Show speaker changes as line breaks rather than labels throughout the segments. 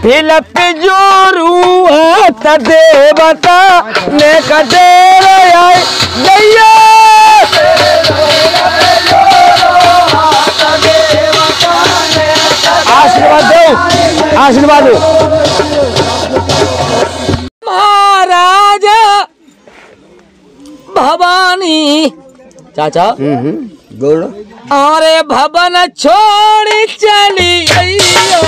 Fill जोरू त देवता ने कदेर आई दैया आशीर्वाद दो आशीर्वाद दो। महाराज भवानी। चाचा?
बोलो
अरे भवन छोड़ चली अइयो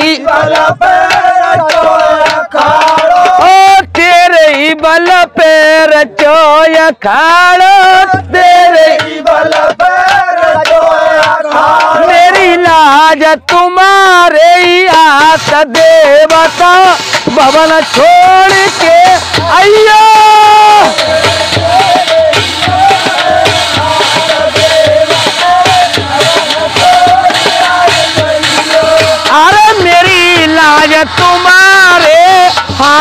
ही ओ तेरे ही बल पे रचोया खाड़ो तेरे ही मेरी लाज तुम्हारे हाथ देवता भवन छोड़ के अयो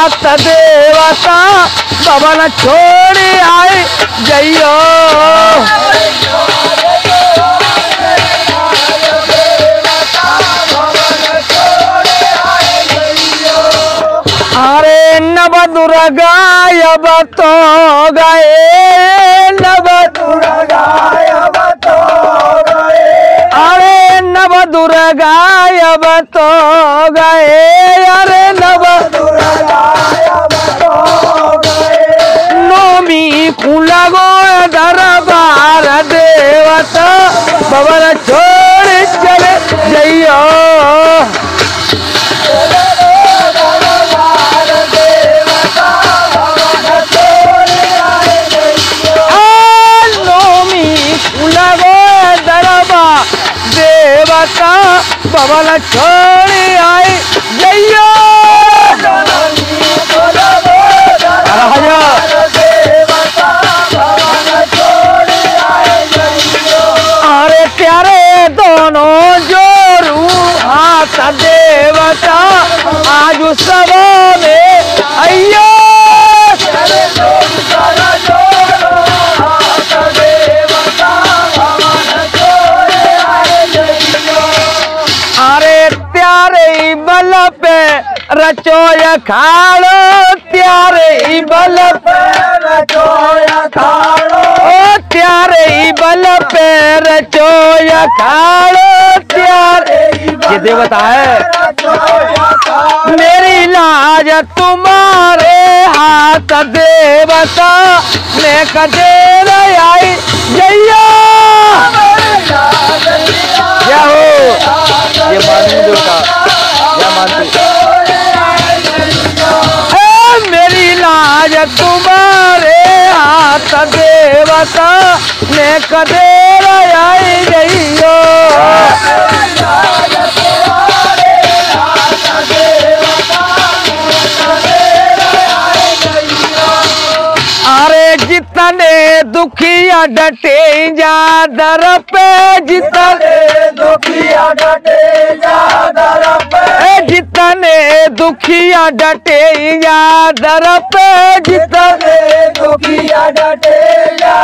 हाथ देवता भवन छोड़ आए जइयो। अरे नव दुर्गायब तो गए। नव अरे नव दुर्गायब तो गए अरे नव नोमी कुलगो दरबार देवता भवन छोड़ भवन छोड़ आए। जइयो। अरे प्यारे दोनों जोरू हाथ देवता बल पे रचोय खाड़ो प्यारे ही बल पे ओ प्यारे ही बल पे रचोय खाड़ो प्यारे ये देवता है। मेरी लाज तुम्हारे हाथ देवता ने कदेर आई जइया। क्या हो ये देवता। या ए, मेरी लाज तुम्हारे हाथ देवता ने कदे आई जइयो जितने दुखिया डटे जा दर पे जितने ए, जितने दुखिया डटे जा दर पे जितने दुखिया डटे जा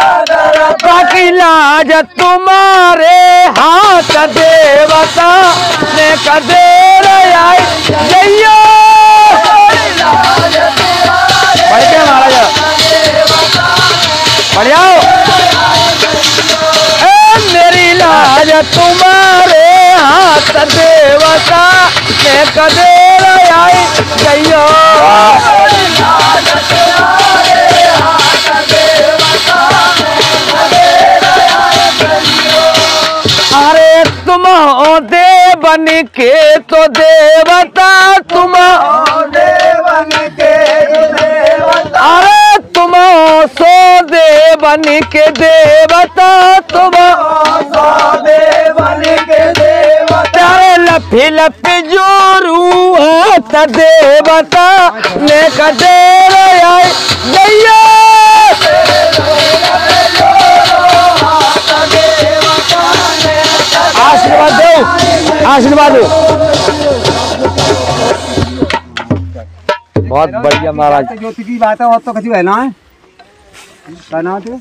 बाकी लाज तुम्हारे हाथ देवता ने कदेर आई जइयो। बढ़िया हो। ए, मेरी लाज तुम्हारे हाथ देवता ने कदेर आई जइयो अरे तुम हो देवन के तो देवता तुम अरे सो देवन के देवता तुम फिलप जोरू हाथ देवता ने कदेर आए दैया आशीर्वाद दो आशीर्वाद दो। बहुत बढ़िया महाराज।
ज्योति की बात है, और तो कछु है ना है? थे